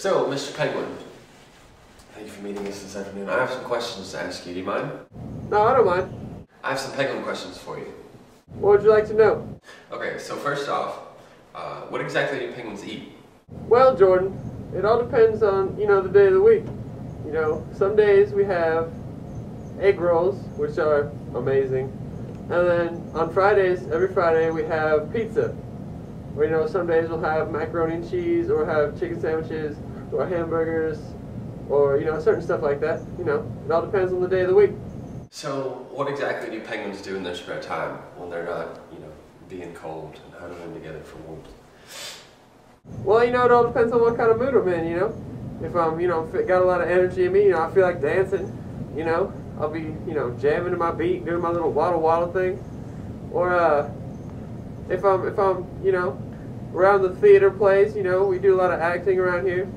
So, Mr. Penguin, thank you for meeting us this afternoon. I have some questions to ask you. Do you mind? No, I don't mind. I have some penguin questions for you. What would you like to know? Okay, so first off, uh, what exactly do penguins eat? Well, Jordan, it all depends on, you know, the day of the week. You know, some days we have egg rolls, which are amazing. And then on Fridays, every Friday, we have pizza. Or, you know, some days we'll have macaroni and cheese, or have chicken sandwiches, or hamburgers, or, you know, certain stuff like that. You know, it all depends on the day of the week. So, what exactly do penguins do in their spare time when they're not, you know, being cold and huddling together for warmth? Well, you know, it all depends on what kind of mood I'm in, you know. If I'm, you know, got a lot of energy in me, you know, I feel like dancing, you know, I'll be, you know, jamming to my beat, doing my little waddle waddle thing. Or, uh, if I'm, if I'm, you know, around the theater plays, you know, we do a lot of acting around here.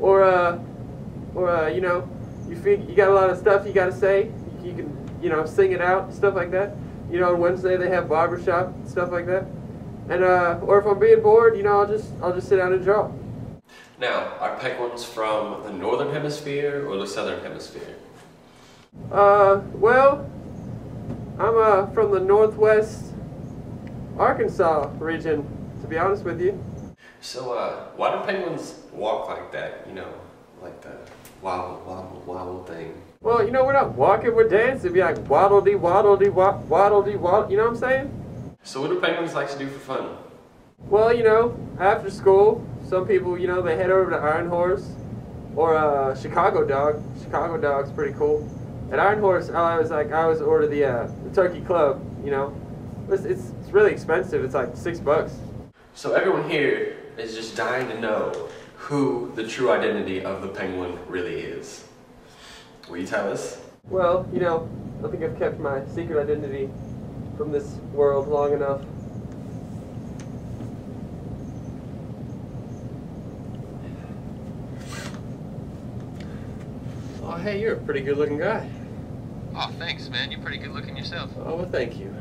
Or, uh, or, uh, you know, you feel, you got a lot of stuff you got to say, you can, you know, sing it out, stuff like that. You know, on Wednesday they have barbershop, stuff like that. And, uh, or if I'm being bored, you know, I'll just, I'll just sit down and draw. Now, are penguins from the northern hemisphere or the southern hemisphere? Uh, well, I'm uh, from the northwest Arkansas region, to be honest with you. So, uh, why do penguins walk like that? You know, like the wobble, wobble, wobble thing. Well, you know, we're not walking, we're dancing. Be like waddle dee waddle dee waddle dee waddle. You know what I'm saying? So, what do penguins like to do for fun? Well, you know, after school, some people, you know, they head over to Iron Horse or uh, Chicago Dog. Chicago Dog's pretty cool. At Iron Horse, I was like, I always order the uh, the Turkey Club. You know, it's, it's it's really expensive. It's like six bucks. So, everyone here is just dying to know who the true identity of the penguin really is. Will you tell us? Well, you know, I think I've kept my secret identity from this world long enough. Oh, hey, you're a pretty good looking guy. Oh, thanks, man. You're pretty good looking yourself. Oh, well, thank you.